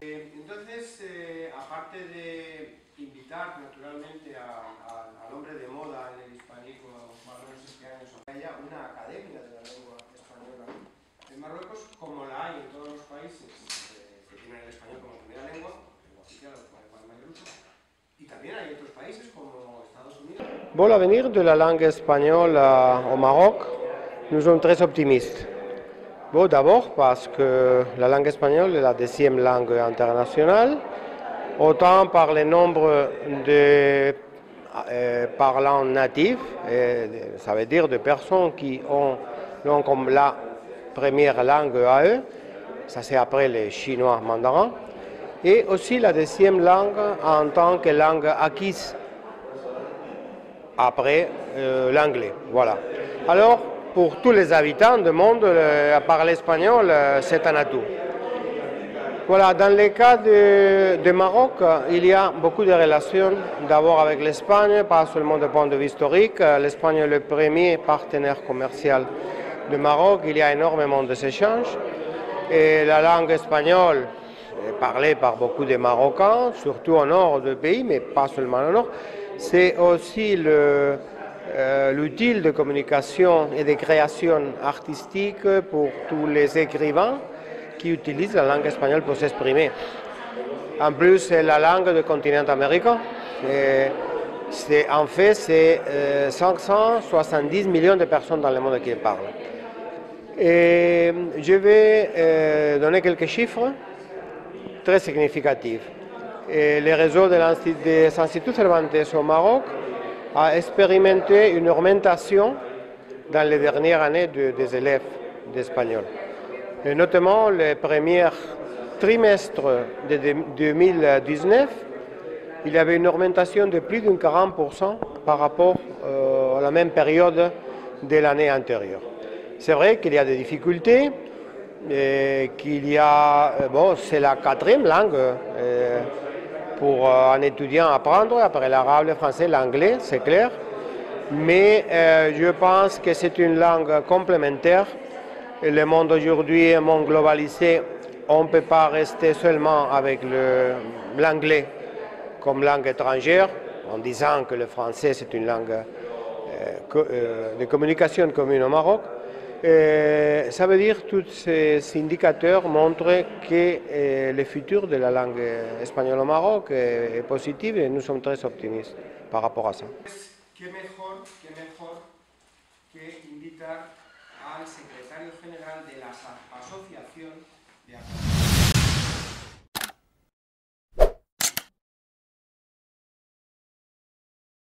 Eh, Entonces, eh, aparte de invitar naturalmente a- a- al hombre de moda en el hispánico, más o menos este año, haya una academia de la lengua española en Marruecos, como la hay en todos los países eh, que tienen el español como primera lengua, y también hay otros países como Estados Unidos. Pour l'avenir de la langue espagnole euh, au Maroc, nous sommes très optimistes. D'abord parce que la langue espagnole est la deuxième langue internationale, autant par le nombre de euh, parlants natifs, de- ça veut dire de personnes qui ont, comme la première langue à eux, ça c'est après les chinois mandarins, et aussi la deuxième langue en tant que langue acquise après euh, l'anglais. Voilà. Alors, pour tous les habitants du monde, euh, à parler espagnol, euh, c'est un atout. Voilà, dans le cas de, Maroc, euh, il y a beaucoup de relations d'abord avec l'Espagne, pas seulement du point de vue historique. Euh, L'Espagne est le premier partenaire commercial du Maroc, il y a énormément d'échanges. Et la langue espagnole est parlée par beaucoup de Marocains, surtout au nord du pays, mais pas seulement au nord. C'est aussi le, euh, l'outil de communication et de création artistique pour tous les écrivains qui utilisent la langue espagnole pour s'exprimer. En plus, c'est la langue du continent américain. En fait, c'est euh, 570 millions de personnes dans le monde qui parlent. Et je vais euh, donner quelques chiffres très significatifs. Et le réseau de l'Insti- des instituts Cervantes au Maroc a expérimenté une augmentation dans les dernières années de- des élèves d'espagnol. Notamment le premier trimestre de deux- 2019, il y avait une augmentation de plus de 40% par rapport euh, à la même période de l'année antérieure. C'est vrai qu'il y a des difficultés, qu'il y a, euh, bon, c'est la quatrième langue euh, pour euh, un étudiant apprendre, après l'arabe, le français, l'anglais, c'est clair. Mais euh, je pense que c'est une langue complémentaire. Le monde aujourd'hui est un monde globalisé. On ne peut pas rester seulement avec l'anglais comme langue étrangère, en disant que le français c'est une langue euh, de communication commune au Maroc. Euh, ça veut dire que tous ces indicateurs montrent que euh, le futur de la langue espagnole au Maroc est, est positif et nous sommes très optimistes par rapport à ça. ¿Qué mejor, qué mejor que invitar al secretario general de la Aso- Asociación de?